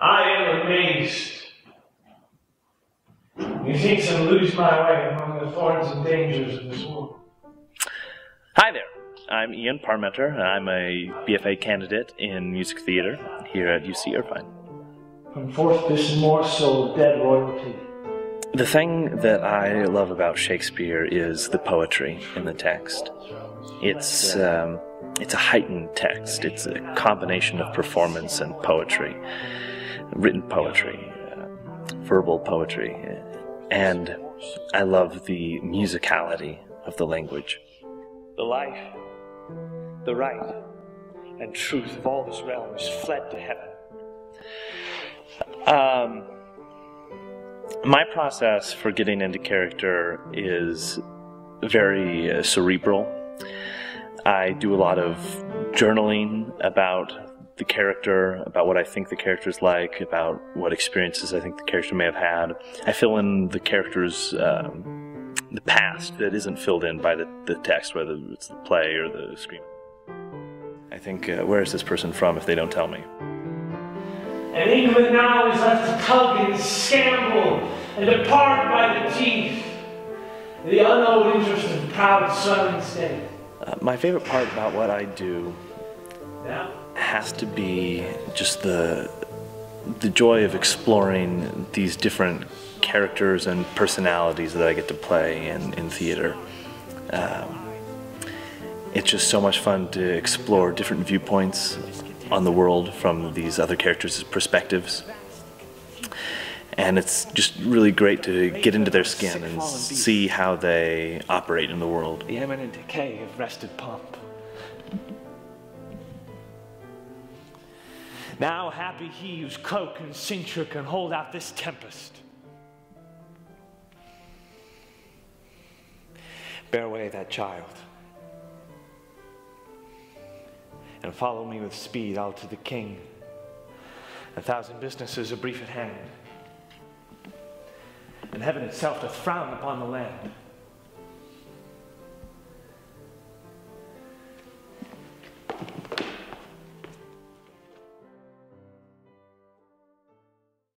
I am amazed. Methinks I lose my way among the thorns and dangers of this world. Hi there. I'm Ian Parmenter. I'm a BFA candidate in music theater here at UC Irvine. From forth this morsel of dead royalty. The thing that I love about Shakespeare is the poetry in the text. It's um, it's a heightened text. It's a combination of performance and poetry, written poetry, uh, verbal poetry, and I love the musicality of the language. The life, the right, and truth of all this realm is fled to heaven. Um, my process for getting into character is very uh, cerebral. I do a lot of journaling about the character, about what I think the character is like, about what experiences I think the character may have had. I fill in the character's um, the past that isn't filled in by the, the text, whether it's the play or the screen. I think, uh, where is this person from if they don't tell me? And England now is left to tug and scamble and depart by the teeth. The unknown interest of proud Southern state. Uh, my favorite part about what I do has to be just the the joy of exploring these different characters and personalities that I get to play in, in theater. Um, it's just so much fun to explore different viewpoints on the world from these other characters' perspectives. And it's just really great to get into their skin and see how they operate in the world. The eminent decay of wrested pomp. Now happy he whose cloak and cincture can hold out this tempest. Bear away that child. And follow me with speed out to the king. A thousand businesses are brief at hand. And heaven itself doth frown upon the land.